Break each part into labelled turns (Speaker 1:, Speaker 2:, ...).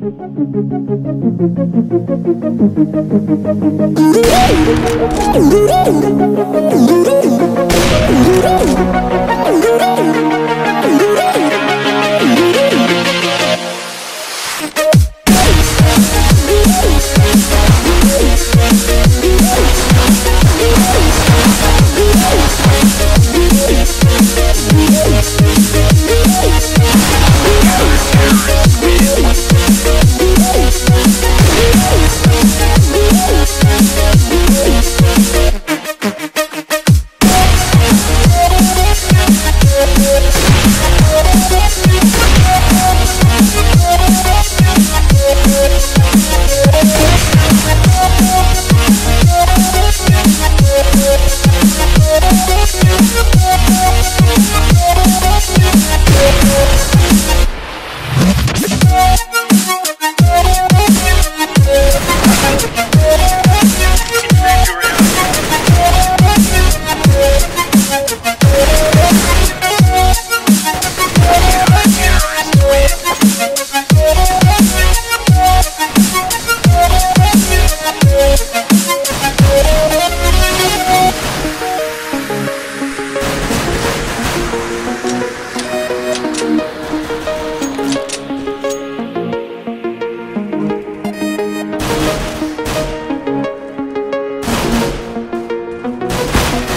Speaker 1: Thank you.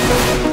Speaker 1: Thank you.